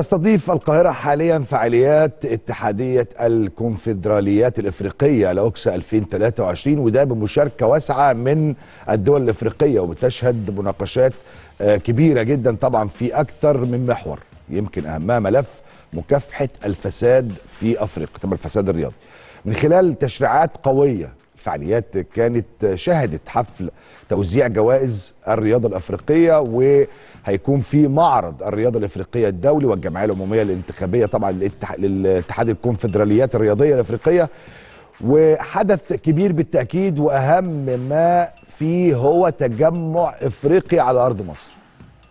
تستضيف القاهرة حاليا فعاليات اتحادية الكونفدراليات الإفريقية لأوكسا 2023 وده بمشاركة واسعة من الدول الإفريقية وبتشهد مناقشات آه، كبيرة جدا طبعا في أكثر من محور يمكن أهمها ملف مكافحة الفساد في أفريقيا طبعا الفساد الرياضي. من خلال تشريعات قوية الفعاليات كانت شهدت حفل توزيع جوائز الرياضة الأفريقية وهيكون في معرض الرياضة الأفريقية الدولي والجمعية العمومية الانتخابية طبعا للاتح- للاتحاد الكونفدراليات الرياضية الأفريقية. وحدث كبير بالتأكيد وأهم ما فيه هو تجمع إفريقي على أرض مصر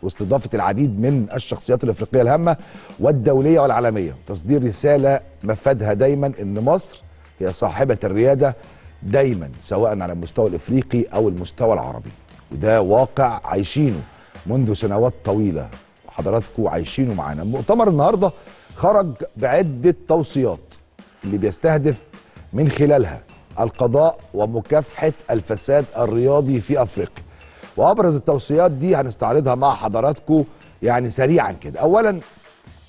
واستضافة العديد من الشخصيات الإفريقية الهامة والدولية والعالمية. تصدير رسالة مفادها دايما أن مصر هي صاحبة الريادة دايما سواء على المستوى الإفريقي أو المستوى العربي. وده واقع عايشينه منذ سنوات طويلة. وحضراتكم عايشينه معانا. المؤتمر النهاردة خرج بعدة توصيات اللي بيستهدف من خلالها القضاء ومكافحة الفساد الرياضي في أفريقيا. وأبرز التوصيات دي هنستعرضها مع حضراتكم يعني سريعا كده. اولا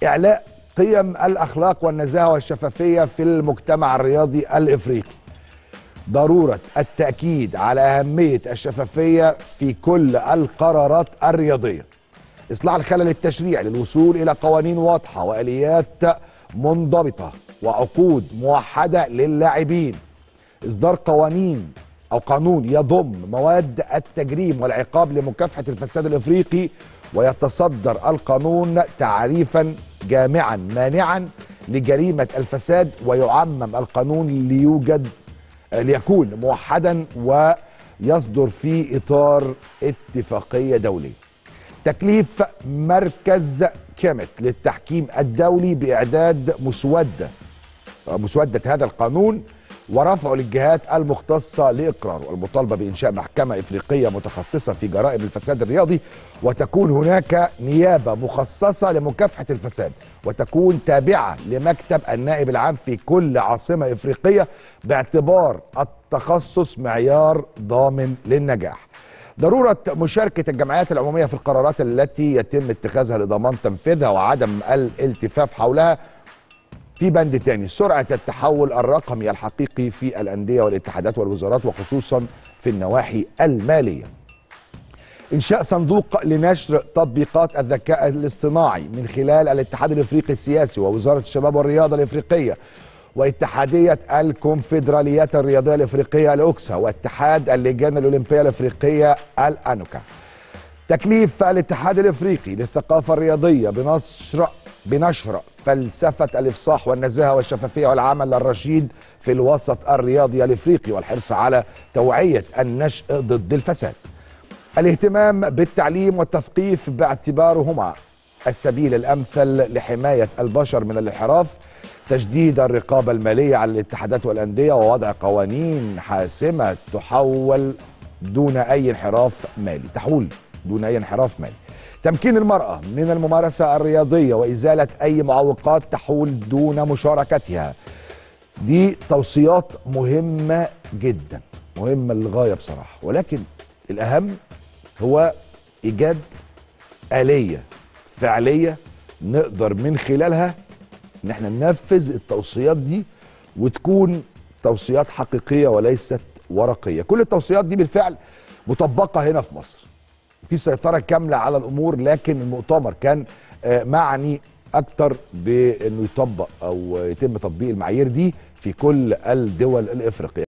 إعلاء قيم الأخلاق والنزاهة والشفافية في المجتمع الرياضي الإفريقي. ضرورة التأكيد على أهمية الشفافية في كل القرارات الرياضية. إصلاح الخلل التشريعي للوصول إلى قوانين واضحة وآليات منضبطة وعقود موحدة للاعبين. إصدار قوانين أو قانون يضم مواد التجريم والعقاب لمكافحة الفساد الإفريقي ويتصدر القانون تعريفا جامعا مانعا لجريمة الفساد ويعمم القانون ليوجد ليكون موحدا ويصدر في إطار اتفاقية دولية. تكليف مركز كيمت للتحكيم الدولي بإعداد مسودة مسودة هذا القانون ورفعه للجهات المختصة لإقراره المطالبة بإنشاء محكمة إفريقية متخصصة في جرائم الفساد الرياضي وتكون هناك نيابة مخصصة لمكافحة الفساد وتكون تابعة لمكتب النائب العام في كل عاصمة إفريقية باعتبار التخصص معيار ضامن للنجاح. ضرورة مشاركة الجمعيات العمومية في القرارات التي يتم اتخاذها لضمان تنفيذها وعدم الالتفاف حولها في بند تاني. سرعة التحول الرقمي الحقيقي في الأندية والاتحادات والوزارات وخصوصا في النواحي المالية. إنشاء صندوق لنشر تطبيقات الذكاء الاصطناعي من خلال الاتحاد الإفريقي السياسي ووزارة الشباب والرياضة الإفريقية واتحادية الكونفدراليات الرياضية الإفريقية الأوكسا واتحاد اللجان الأولمبية الإفريقية الأنوكا. تكليف الاتحاد الإفريقي للثقافة الرياضية بنشر بنشر فلسفة الإفصاح والنزاهة والشفافية والعمل الرشيد في الوسط الرياضي الإفريقي والحرص على توعية النشء ضد الفساد. الاهتمام بالتعليم والتثقيف باعتبارهما السبيل الأمثل لحماية البشر من الانحراف تجديد الرقابة المالية على الاتحادات والأندية ووضع قوانين حاسمة تحول دون أي انحراف مالي تحول دون أي انحراف مالي. تمكين المرأة من الممارسة الرياضية وإزالة أي معوقات تحول دون مشاركتها. دي توصيات مهمة جدا مهمة للغاية بصراحة. ولكن الأهم هو إيجاد آلية فعلية نقدر من خلالها إن إحنا ننفذ التوصيات دي وتكون توصيات حقيقية وليست ورقية. كل التوصيات دي بالفعل مطبقة هنا في مصر. في سيطرة كاملة على الأمور لكن المؤتمر كان آه، معني أكتر بأنه يطبق أو يتم تطبيق المعايير دي في كل الدول الإفريقية.